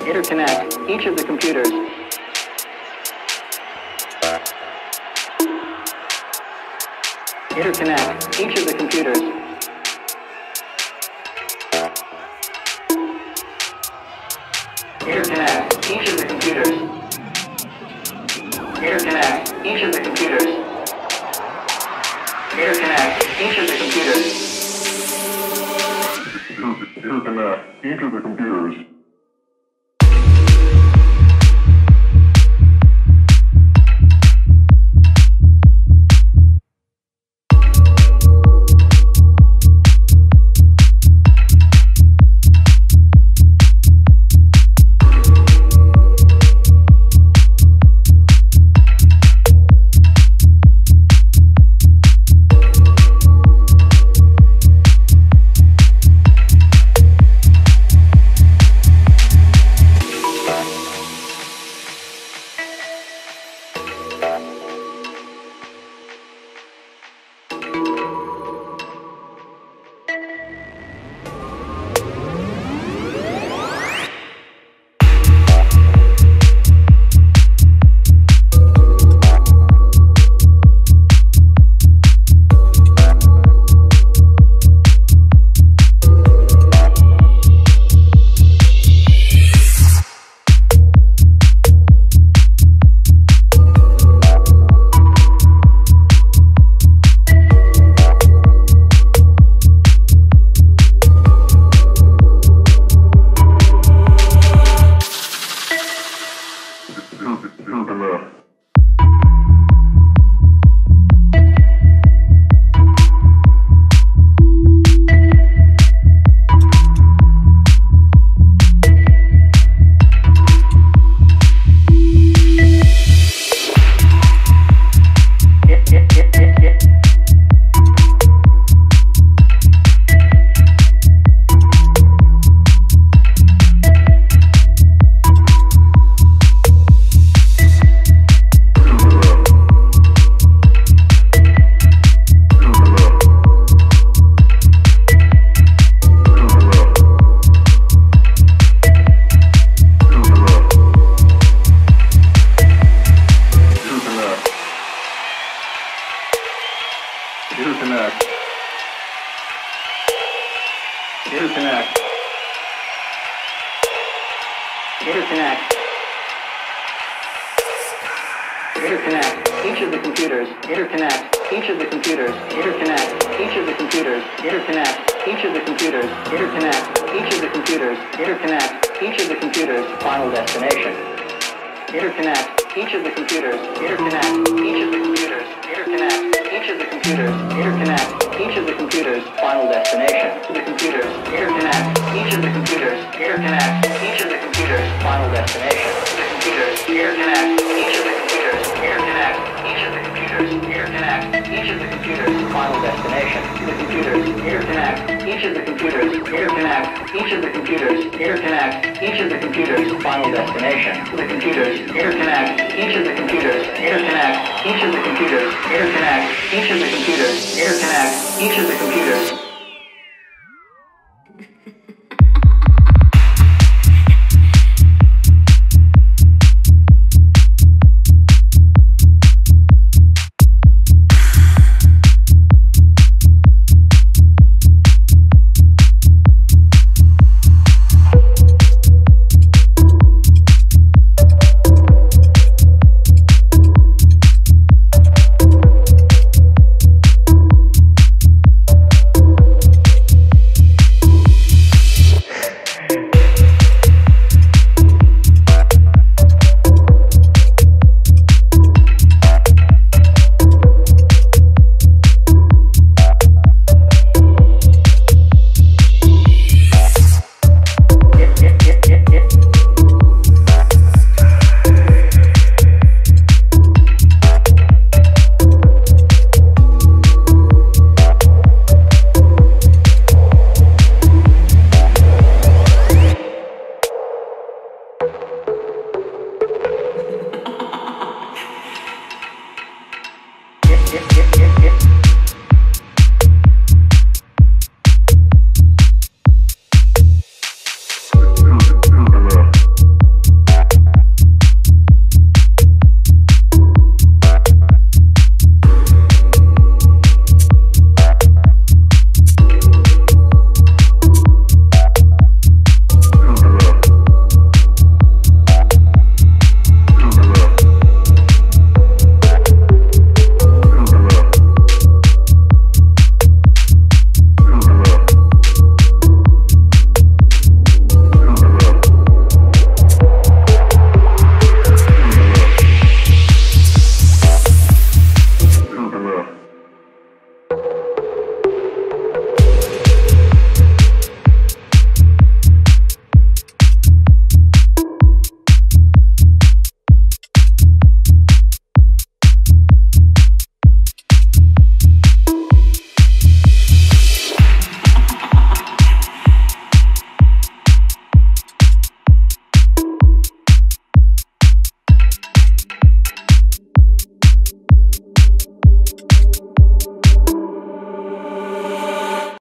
interconnect each of the computers. Interconnect each of the computers. Interconnect each of the computers. Interconnect each of the computers. Interconnect each of the computers. Interconnect each of the computers. Interconnect. Interconnect. Interconnect each of the computers. Interconnect each of the computers. Interconnect each of the computers. Interconnect each of the computers. Interconnect each of the computers. Interconnect each of the computers. Final destination. Interconnect each of the computers. Interconnect each of the computers. Interconnect each of the computers. Interconnect each of the computers. Each of the computers. Final destination. The computers. Interconnect each of the computers. Interconnect each of the computers. Interconnect each of the computers. Final destination. The computers. Interconnect each of the computers. Interconnect each of the computers. Interconnect each of the computers. Interconnect each of the computers.